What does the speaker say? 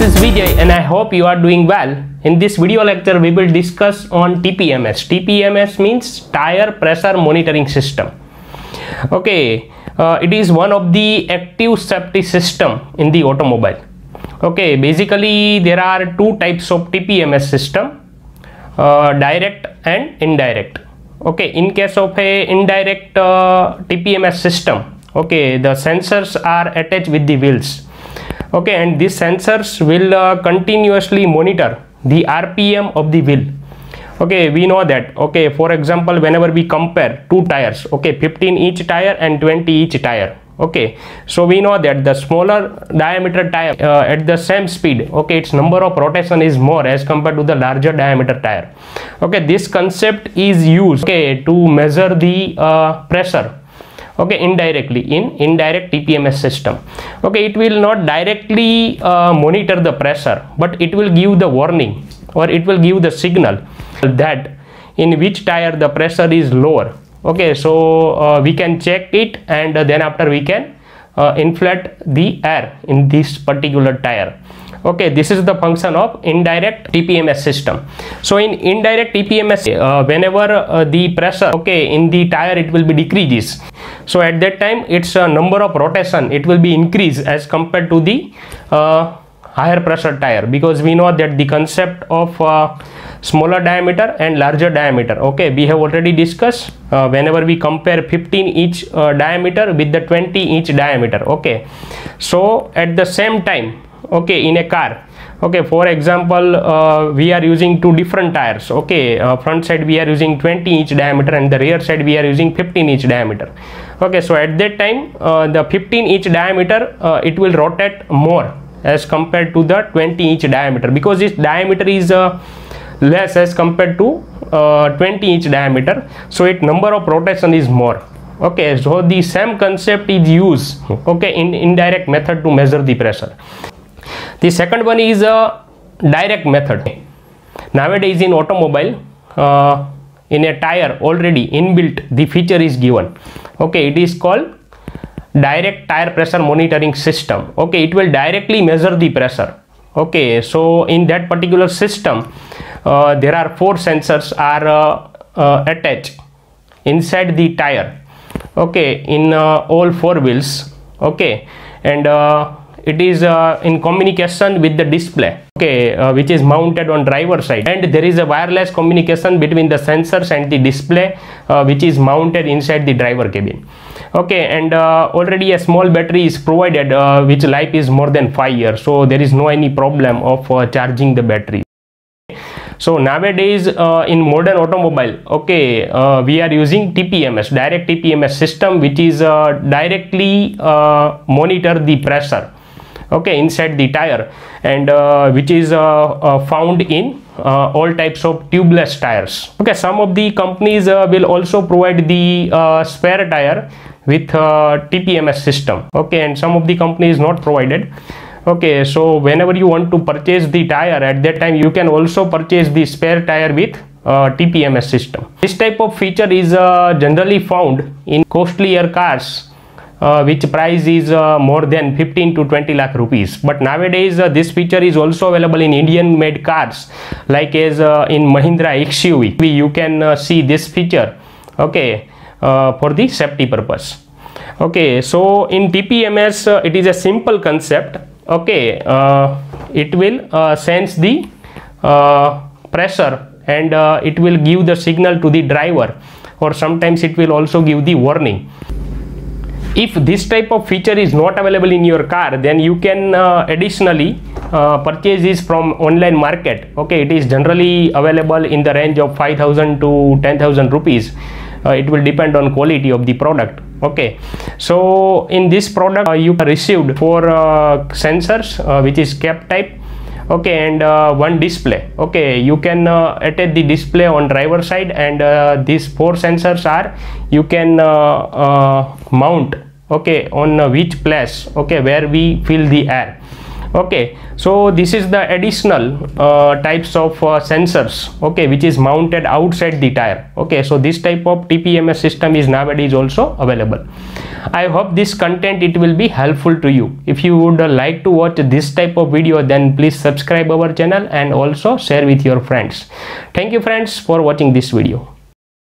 this is Vijay and I hope you are doing well. In this video lecture we will discuss on TPMS. TPMS means tire pressure monitoring system. Okay, uh, it is one of the active safety system in the automobile. Okay, basically there are two types of TPMS system, uh, direct and indirect. Okay, in case of a indirect uh, TPMS system, okay, the sensors are attached with the wheels okay and these sensors will uh, continuously monitor the rpm of the wheel. Okay we know that. Okay for example whenever we compare two tires okay 15 each tire and 20 each tire. Okay so we know that the smaller diameter tire uh, at the same speed okay its number of rotation is more as compared to the larger diameter tire. Okay this concept is used okay to measure the uh, pressure okay indirectly in indirect tpms system. Okay it will not directly uh, monitor the pressure but it will give the warning or it will give the signal that in which tire the pressure is lower. Okay so uh, we can check it and then after we can uh, inflate the air in this particular tire. Okay this is the function of indirect tpms system. So in indirect tpms uh, whenever uh, the pressure okay in the tire it will be decreases. So at that time its uh, number of rotation it will be increased as compared to the uh, higher pressure tire because we know that the concept of uh, smaller diameter and larger diameter. Okay we have already discussed uh, whenever we compare 15 inch uh, diameter with the 20 inch diameter. Okay so at the same time okay in a car okay for example uh, we are using two different tires. Okay uh, front side we are using 20 inch diameter and the rear side we are using 15 inch diameter. Okay so at that time uh, the 15 inch diameter uh, it will rotate more as compared to the 20 inch diameter because this diameter is uh, less as compared to uh, 20 inch diameter. So its number of rotation is more. Okay so the same concept is used okay in indirect method to measure the pressure. The second one is a direct method. Nowadays in automobile uh, in a tire already inbuilt the feature is given. Okay it is called direct tire pressure monitoring system. Okay it will directly measure the pressure. Okay so in that particular system there are four sensors are uh, uh, attached inside the tire. Okay in uh, all four wheels. Okay and uh, it is uh, in communication with the display. Okay uh, which is mounted on driver side. And there is a wireless communication between the sensors and the display uh, which is mounted inside the driver cabin. Okay and uh, already a small battery is provided uh, which life is more than 5 years. So there is no any problem of uh, charging the battery so nowadays uh, in modern automobile okay uh, we are using tpms direct tpms system which is uh, directly uh, monitor the pressure okay inside the tire and uh, which is uh, found in all types of tubeless tires okay. Some of the companies will also provide the spare tire with tpms system okay and some of the companies not provided okay so whenever you want to purchase the tire at that time you can also purchase the spare tire with uh, TPMS system. This type of feature is uh, generally found in costlier cars uh, which price is uh, more than 15 to 20 lakh rupees. But nowadays uh, this feature is also available in indian made cars like as uh, in mahindra xuv you can see this feature okay for the safety purpose. Okay so in tpms it is a simple concept okay uh, it will uh, sense the uh, pressure and uh, it will give the signal to the driver or sometimes it will also give the warning. If this type of feature is not available in your car then you can uh, additionally uh, purchase this from online market. Okay it is generally available in the range of 5000 to 10000 rupees. It will depend on quality of the product okay. So in this product uh, you received four uh, sensors uh, which is cap type. Okay and uh, one display. Okay you can uh, attach the display on driver side and uh, these four sensors are you can mount okay on which place okay where we fill the air okay so this is the additional uh, types of uh, sensors okay which is mounted outside the tire. Okay so this type of tpms system is nowadays also available. I hope this content it will be helpful to you. If you would like to watch this type of video then please subscribe our channel and also share with your friends. Thank you friends for watching this video